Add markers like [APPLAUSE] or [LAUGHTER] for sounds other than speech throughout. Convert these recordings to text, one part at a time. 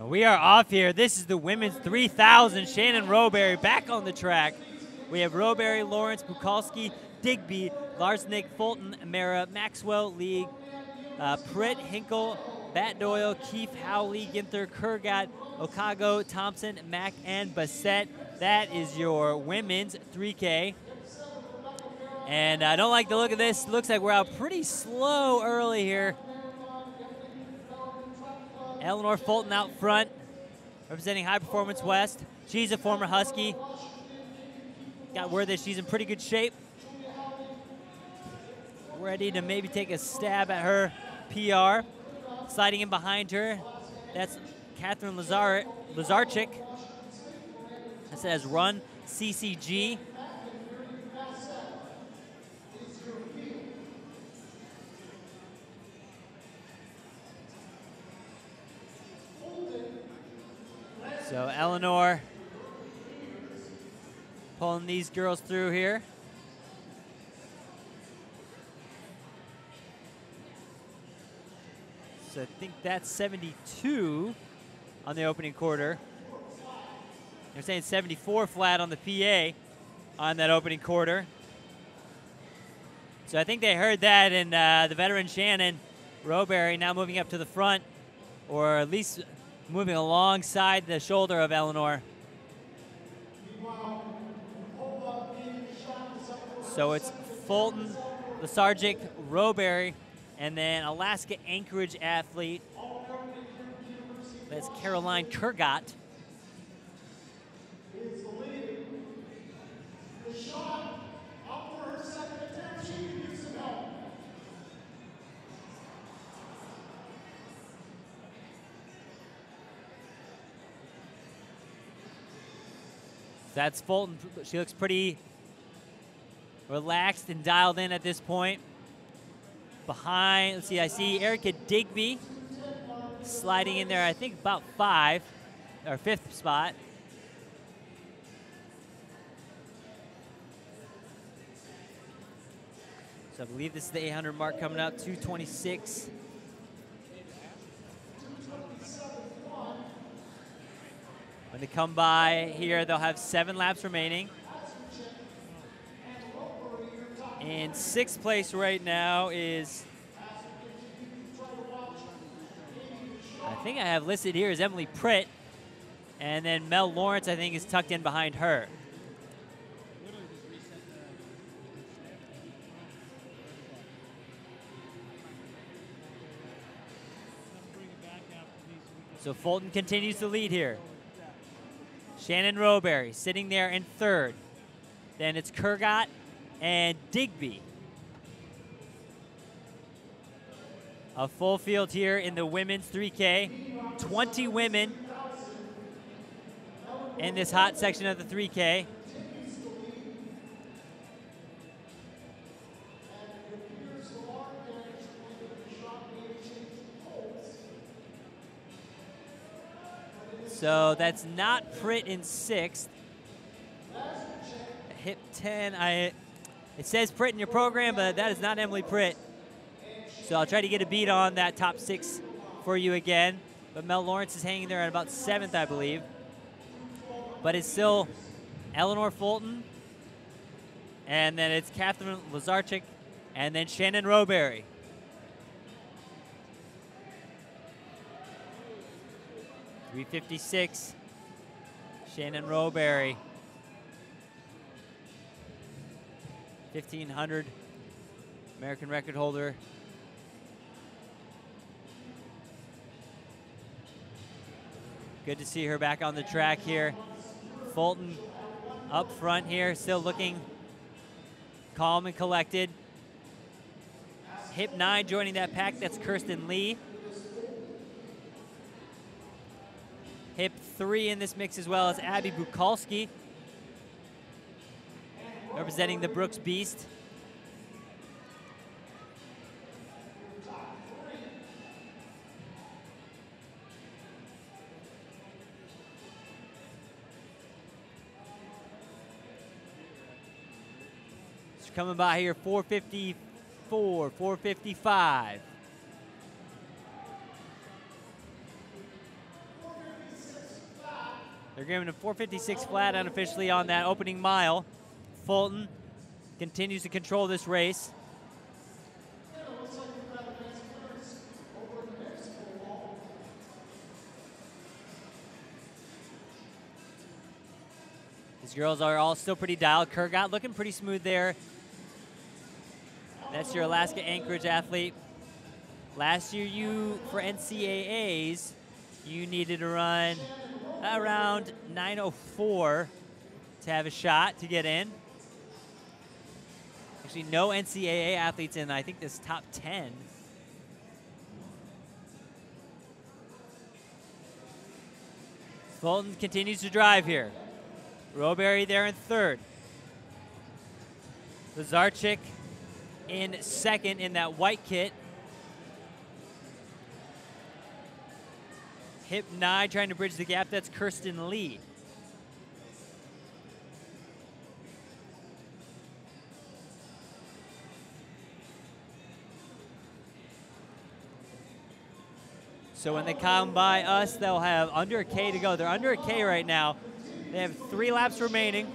We are off here. This is the women's 3000. Shannon Rowbury back on the track. We have Rowbury, Lawrence, Bukalski, Digby, Larsnick, Fulton, Mara, Maxwell, League, uh, Pritt, Hinkle, Bat Doyle, Keefe, Howley, Ginther, Kurgat, Okago, Thompson, Mack, and Bassett. That is your women's 3K. And I don't like the look of this. Looks like we're out pretty slow early here. Eleanor Fulton out front, representing High Performance West. She's a former Husky. Got word that she's in pretty good shape. Ready to maybe take a stab at her PR. Sliding in behind her, that's Catherine Lazar Lazarchik. It says run CCG. So Eleanor pulling these girls through here. So I think that's 72 on the opening quarter. They're saying 74 flat on the PA on that opening quarter. So I think they heard that, and uh, the veteran Shannon Rowbury now moving up to the front, or at least moving alongside the shoulder of Eleanor. So it's Fulton, the Sargic, Rowbury, and then Alaska Anchorage athlete. That's Caroline Kurgat. That's Fulton. She looks pretty relaxed and dialed in at this point. Behind, let's see, I see Erica Digby sliding in there, I think about five, or fifth spot. So I believe this is the 800 mark coming up, 226. When they come by here, they'll have seven laps remaining. In sixth place right now is, I think I have listed here is Emily Pritt. And then Mel Lawrence, I think, is tucked in behind her. So Fulton continues to lead here. Shannon Rowbury sitting there in third. Then it's Kurgat and Digby. A full field here in the women's 3K. 20 women in this hot section of the 3K. So that's not Pritt in sixth. Hip 10, I, it says Pritt in your program, but that is not Emily Pritt. So I'll try to get a beat on that top six for you again. But Mel Lawrence is hanging there at about seventh, I believe. But it's still Eleanor Fulton, and then it's Catherine Lazarchik, and then Shannon Rowbury. 356. Shannon Rowbury. 1500 American record holder. Good to see her back on the track here. Fulton up front here, still looking calm and collected. Hip 9 joining that pack, that's Kirsten Lee. Hip three in this mix as well as Abby Bukalski, representing the Brooks Beast. She's coming by here 454, 455. They're giving him 456 flat unofficially on that opening mile. Fulton continues to control this race. These girls are all still pretty dialed. Kurgat looking pretty smooth there. That's your Alaska Anchorage athlete. Last year, you for NCAAs, you needed to run around 904 to have a shot to get in. Actually, no NCAA athletes in, I think, this top 10. Fulton continues to drive here. Rowbury there in third. Lazarchik in second in that white kit. Hip Nye trying to bridge the gap. That's Kirsten Lee. So when they come by us, they'll have under a K to go. They're under a K right now. They have three laps remaining.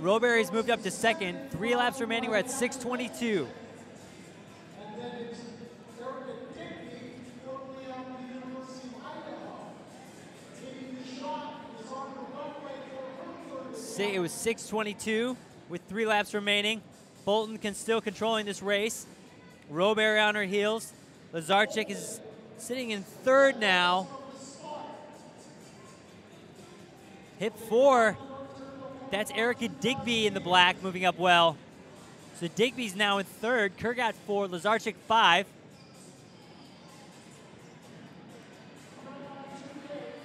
Rowbury's moved up to second. Three laps remaining. We're at 622. It was 622 with three laps remaining. Bolton can still controlling this race. Rowbury on her heels. Lazarchik is sitting in third now. Hip four, that's Erica Digby in the black moving up well. So Digby's now in third, Kurgat four, Lazarchik five.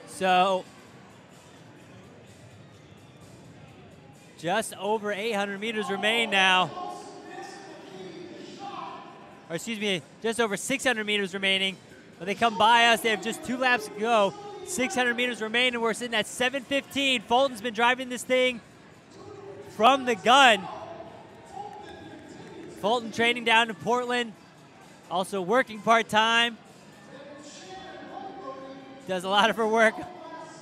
So Just over 800 meters remain now. Or excuse me, just over 600 meters remaining. But they come by us. They have just two laps to go. 600 meters remain, and we're sitting at 715. Fulton's been driving this thing from the gun. Fulton training down in Portland, also working part-time. Does a lot of her work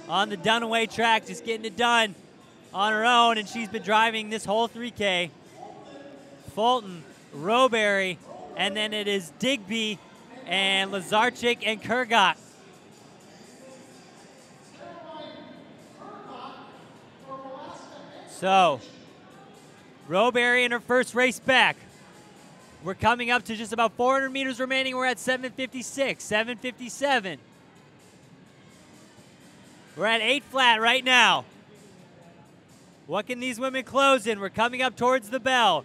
on the Duniway track, just getting it done on her own, and she's been driving this whole 3K. Fulton, Rowbury, and then it is Digby and Lazarchik and Kurgat. So, Rowbury in her first race back. We're coming up to just about 400 meters remaining. We're at 756, 757. We're at 8 flat right now. What can these women close in? We're coming up towards the bell.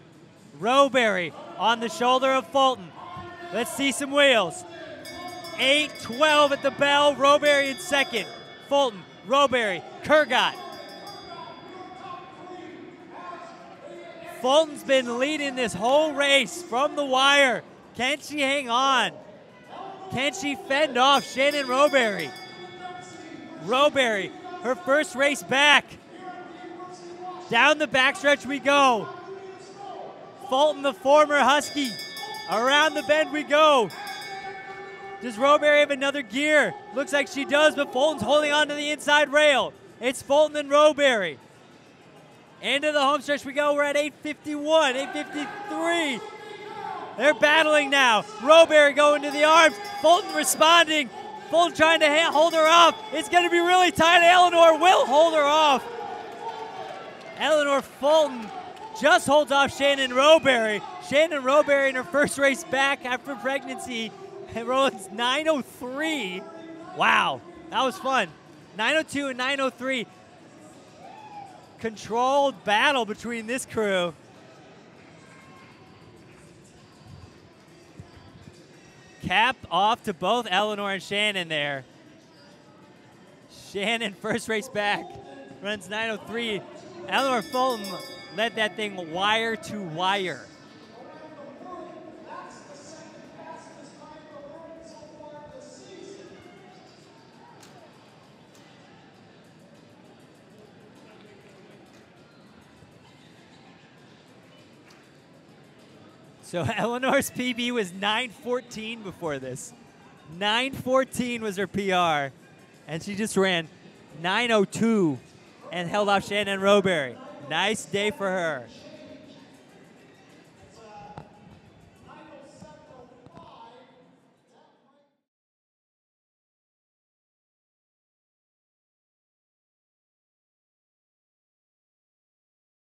Rowbury on the shoulder of Fulton. Let's see some wheels. 8-12 at the bell. Rowbury in second. Fulton, Rowbury, Kurgat. Fulton's been leading this whole race from the wire. Can she hang on? Can she fend off Shannon Rowbury? Rowbury, her first race back. Down the backstretch we go. Fulton, the former Husky. Around the bend we go. Does Rowbury have another gear? Looks like she does, but Fulton's holding on to the inside rail. It's Fulton and Rowbury. Into the home stretch we go. We're at 851, 853. They're battling now. Rowbury going to the arms. Fulton responding. Fulton trying to hold her off. It's going to be really tight. Eleanor will hold her. Eleanor Fulton just holds off Shannon Rowbury. Shannon Rowbury in her first race back after pregnancy [LAUGHS] runs 903. Wow, that was fun. 902 and 903. Controlled battle between this crew. Cap off to both Eleanor and Shannon there. Shannon, first race back, runs 903. Eleanor Fulton led that thing wire to wire. So [LAUGHS] Eleanor's PB was 914 before this. 914 was her PR, and she just ran 902 and held off Shannon Rowbury. Nice day for her.